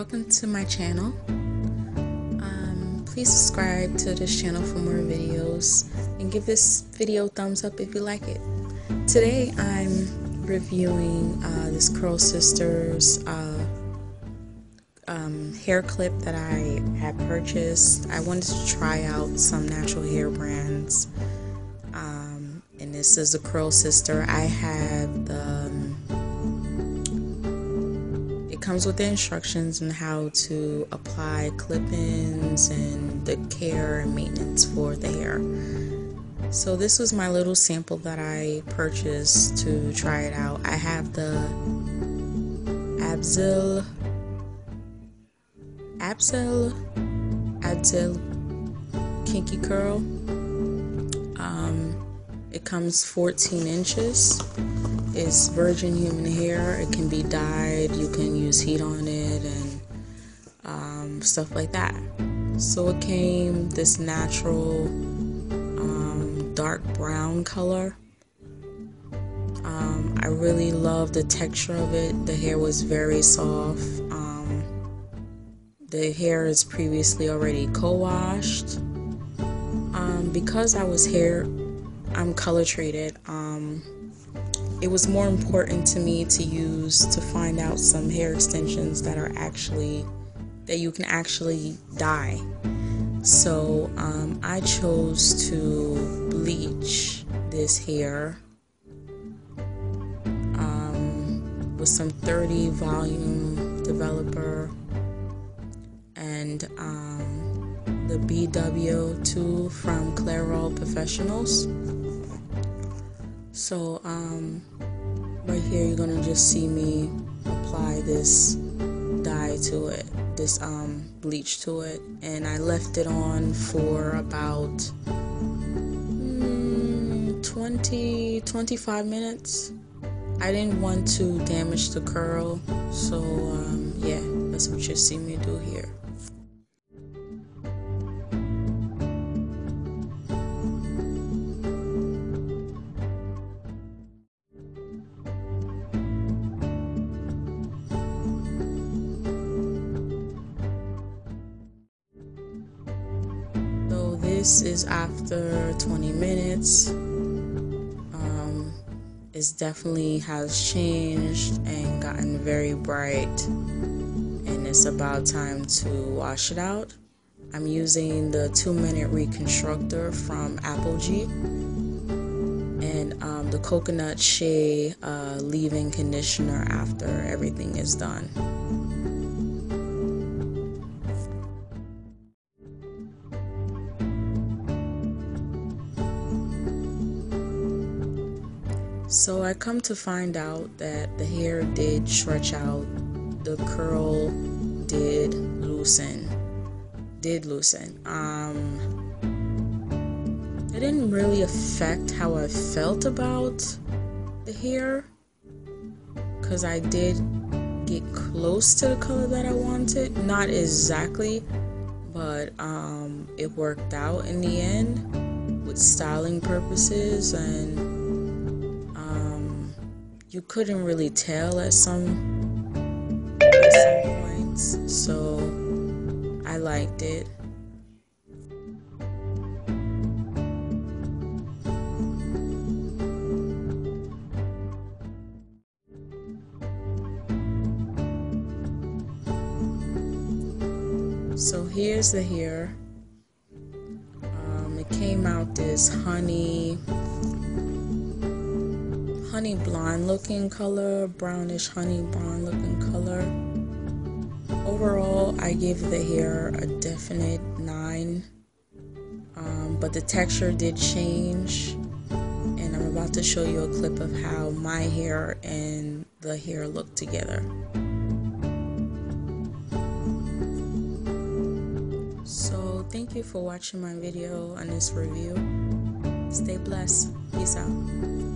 Welcome to my channel. Um, please subscribe to this channel for more videos and give this video a thumbs up if you like it. Today I'm reviewing uh, this CurlSistas uh, um, hair clip that I had purchased. I wanted to try out some natural hair brands. Um, and this is the CurlSista. I have the comes with the instructions on how to apply clip-ins and the care and maintenance for the hair. So this was my little sample that I purchased to try it out. I have the Abzil Abzil Abzil Kinky Curl. Um, it comes 14 inches. It's virgin human hair. It can be dyed. You can use heat on it and um, stuff like that. So it came this natural um, dark brown color. Um, I really love the texture of it. The hair was very soft. Um, the hair is previously already co-washed. Um, because I was hair, I'm color treated. Um, it was more important to me to use to find out some hair extensions that are actually that you can actually dye so um, I chose to bleach this hair um, with some 30 volume developer and um, the BW2 from Clairol Professionals so um, right here you're gonna just see me apply this dye to it, this um, bleach to it, and I left it on for about mm, 20, 25 minutes. I didn't want to damage the curl, so um, yeah, that's what you see me do here. This is after 20 minutes. Um, it definitely has changed and gotten very bright, and it's about time to wash it out. I'm using the two minute reconstructor from ApHogee and um, the coconut shea uh, leave-in conditioner after everything is done. So I come to find out that the hair did stretch out, the curl did loosen, did loosen. Um, it didn't really affect how I felt about the hair, cause I did get close to the color that I wanted. Not exactly, but um, it worked out in the end with styling purposes and you couldn't really tell at some at some points so I liked it So here's the hair. Um, it came out this honey honey blonde looking color, brownish honey blonde looking color. Overall, I give the hair a definite 9. Um, but the texture did change. And I'm about to show you a clip of how my hair and the hair look together. So thank you for watching my video on this review. Stay blessed. Peace out.